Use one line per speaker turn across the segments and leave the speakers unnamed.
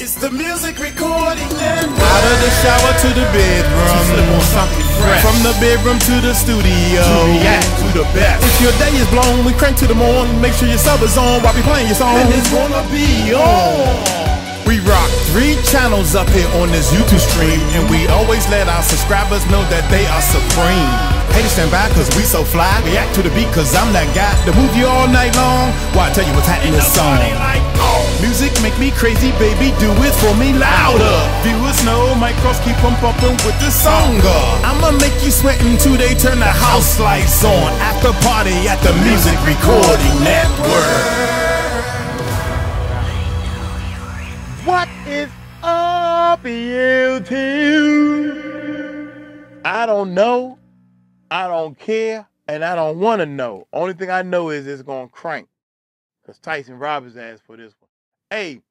It's the music recording network.
Out of the shower to the bedroom.
Slip on something fresh.
From the bedroom to the studio.
to to the best.
If your day is blown, we crank to the morn. Make sure your sub is on while we playing your song.
And it's gonna be on.
We rock three channels up here on this YouTube stream, and we always let our subscribers know that they are supreme. Haters stand by cause we so fly. React to the beat cause I'm that guy to move you all night long. Why I tell you what's happening in the song. Music make me crazy, baby, do it for me louder. Viewers know Mike Cross keep on bumping with the song. I'ma make you sweat they turn the house lights on. After party at the Music Recording Network.
What is up, YouTube? I don't know. I don't care. And I don't want to know. Only thing I know is it's to crank. Because Tyson Roberts asked for this. Hey,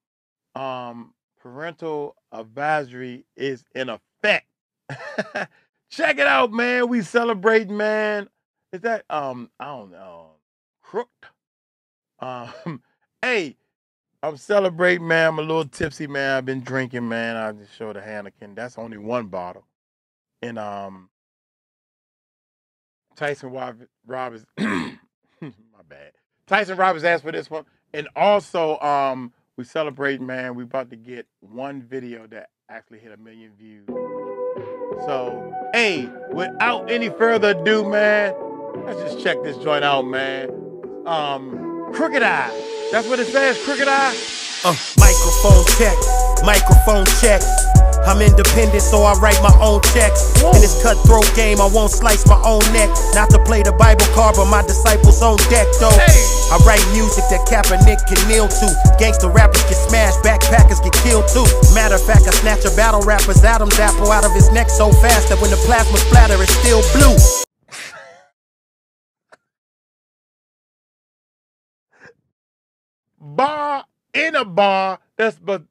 um, parental advisory is in effect. Check it out, man. We celebrate, man. Is that, um, I don't know, crooked? Um, hey, I'm celebrating, man. I'm a little tipsy, man. I've been drinking, man. I just showed a Heineken. That's only one bottle. And um Tyson Rob- Roberts my bad. Tyson Roberts asked for this one. And also, um, we celebrate, man. We about to get one video that actually hit a million views. So, hey, without any further ado, man, let's just check this joint out, man. Um, Crooked I. That's what it says, Crooked I.
Uh, microphone check, microphone check. I'm independent, so I write my own checks. In this cutthroat game, I won't slice my own neck. Not to play the Bible card, but my disciples on deck, though. I write music that Kaepernick can kneel to. Gangsta rappers get smashed, backpackers get killed too. Matter of fact, I snatch a battle rapper's Adam's apple out of his neck so fast that when the plasma splatter, it's still blue.
bar in a bar. That's but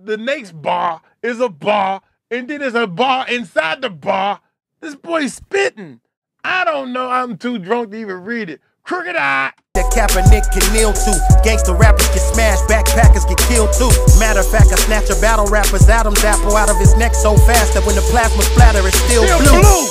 the next bar is a bar, and then there's a bar inside the bar. This boy's spitting. I don't know. I'm too drunk to even read it. Crooked I.
that Kaepernick can kneel to. Gangsta rappers get smashed, backpackers get killed too. Matter of fact, I snatch a battle rapper's Adam's apple out of his neck so fast that when the plasma splatter, it's still,
Still
blue.
blue.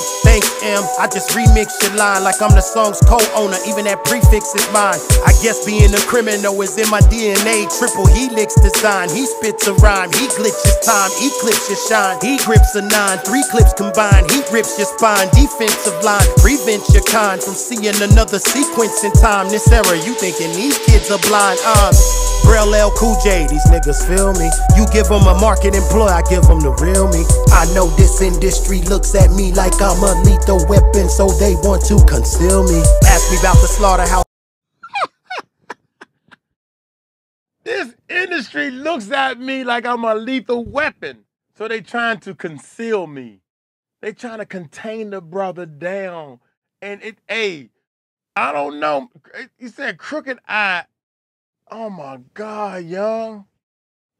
Thanks, M. I just remix your line like I'm the song's co-owner. Even that prefix is mine. I guess being a criminal is in my DNA. Triple helix design. He spits a rhyme. He glitches time. Eclipse your shine. He grips a nine. Three clips combined. He rips your spine. Defensive line. Prevent your kind from seeing another sequence in time. This era, you thinking these kids are blind. Uh, Braille L Cool J, these niggas feel me. You give them a market employ, I give them the real me. I know this industry looks at me like I'm a lethal weapon, so they want to conceal me. Ask me about the slaughterhouse.
This industry looks at me like I'm a lethal weapon. So they trying to conceal me. They trying to contain the brother down. And it, hey, I don't know. You said Crooked I. Oh my God, young.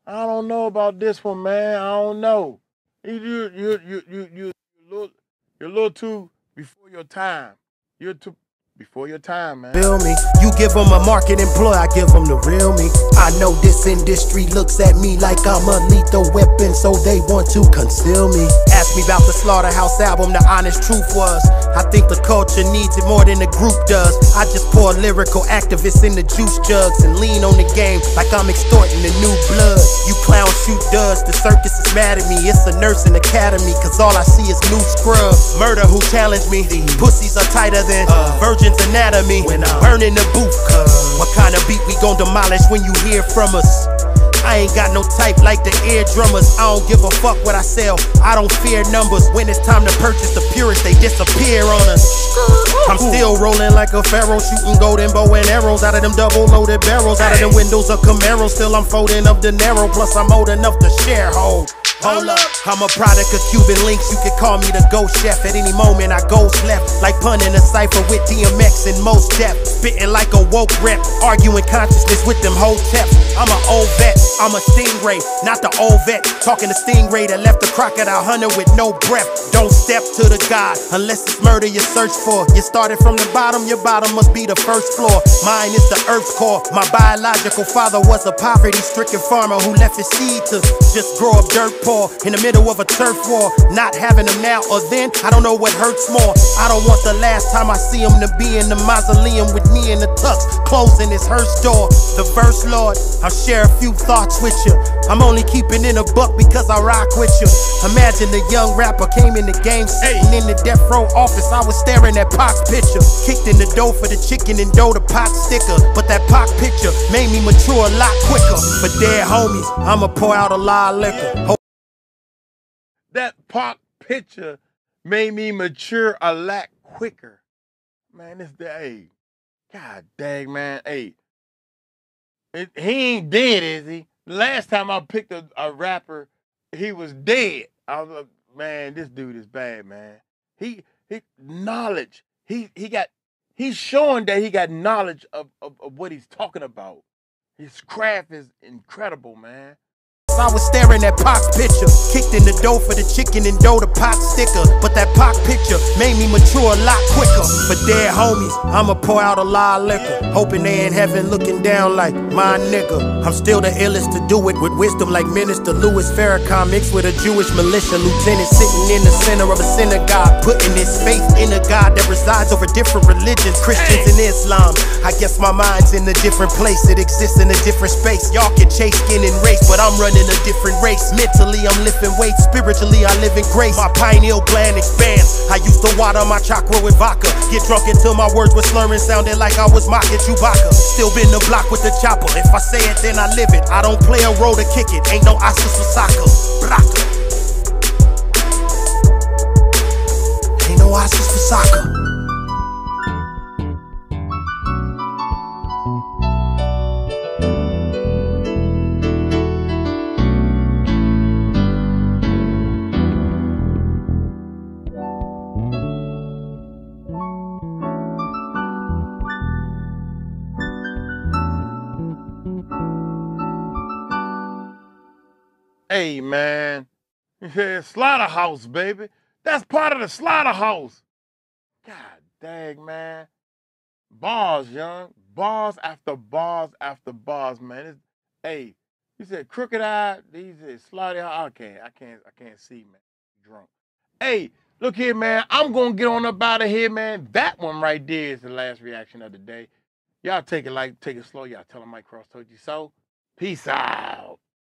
I don't know about this one, man. I don't know. You, you, you, you, you, you're a little too before your time. You're too before your time, man.
Feel me? You give them a market employ, I give them the real me. I know this industry looks at me like I'm a lethal weapon, so they want to conceal me. Ask me about the Slaughterhouse album, the honest truth was. I think the culture needs it more than the group does. I just pour lyrical activists in the juice jugs and lean on the game like I'm extorting the new blood. You clowns shoot duds, the circus is mad at me. It's a nursing academy, cause all I see is new scrub. Murder who challenged me. Pussies are tighter than uh. Virgin's anatomy. Uh, Burning the booth, cuz. Uh-huh. What kind of beat we gon' demolish when you hear from us? I ain't got no type like the ear drummers. I don't give a fuck what I sell. I don't fear numbers. When it's time to purchase the purest, they disappear on us. Uh-huh. I'm still rolling like a pharaoh, shooting golden bow and arrows out of them double loaded barrels. Out of the windows of Camaro, still I'm folding up the narrow. Plus I'm old enough to share hold. Hold up. I'm a product of Cuban links. You can call me the ghost chef. At any moment, I go left. Like punning a cipher with DMX in most depth. Spitting like a woke rep. Arguing consciousness with them whole teps. I'm an old vet. I'm a stingray, not the old vet. Talking to stingray that left the crocodile hunter with no breath. Don't step to the god unless it's murder you search for. You started from the bottom, your bottom must be the first floor. Mine is the earth's core. My biological father was a poverty stricken farmer who left his seed to just grow up dirt poor in the middle of a turf war. Not having them now or then, I don't know what hurts more. I don't want the last time I see him to be in the mausoleum with me in the tux, closing his hearse door. The verse, Lord, I'll share a few thoughts with you. I'm only keeping in a buck because I rock with you. Imagine the young rapper came in the game sitting in the death row office. I was staring at Pac's picture. Kicked in the dough for the chicken and dough the pot sticker. But that Pac picture made me mature a lot quicker. For dead homies, I'ma pour out a lot of liquor.
That Pac picture made me mature a lot quicker. Man, this day, God dang, man, hey, it, he ain't dead, is he? Last time I picked a, a rapper, he was dead. I was man, this dude is bad, man. He he knowledge. He he got he's showing that he got knowledge of, of, of what he's talking about. His craft is incredible, man.
I was staring at Pac's picture. Kicked in the dough for the chicken and dough the pot sticker. But that Pac picture made me mature a lot quicker. For dead homies, I'ma pour out a lot of liquor. Hoping they in heaven looking down like my nigga. I'm still the illest to do it with wisdom like Minister Louis Farrakhan mixed with a Jewish militia lieutenant sitting in the center of a synagogue. Putting his faith in a God that resides over different religions, Christians and Islam. I guess my mind's in a different place. It exists in a different space. Y'all can chase skin and race, but I'm running a different race. Mentally, I'm lifting weights. Spiritually, I live in grace. My pineal gland expands. I used to water my chakra with vodka. Get drunk until my words were slurring, sounding like I was mocking Chewbacca. Still been the block with the chopper. If I say it, then I live it. I don't play role to kick it. Ain't no Oscars for soccer.
Hey man, yeah, slaughterhouse, baby. That's part of the slaughterhouse. God dang, man. Bars, young. Bars after bars after bars, man. It's, hey, you said Crooked I. These is slaughterhouse. I can't. I can't. I can't see, man. Drunk. Hey, look here, man. I'm gonna get on up out of here, man. That one right there is the last reaction of the day. Y'all take it like, take it slow. Y'all tell them Mike Cross told you so. Peace out.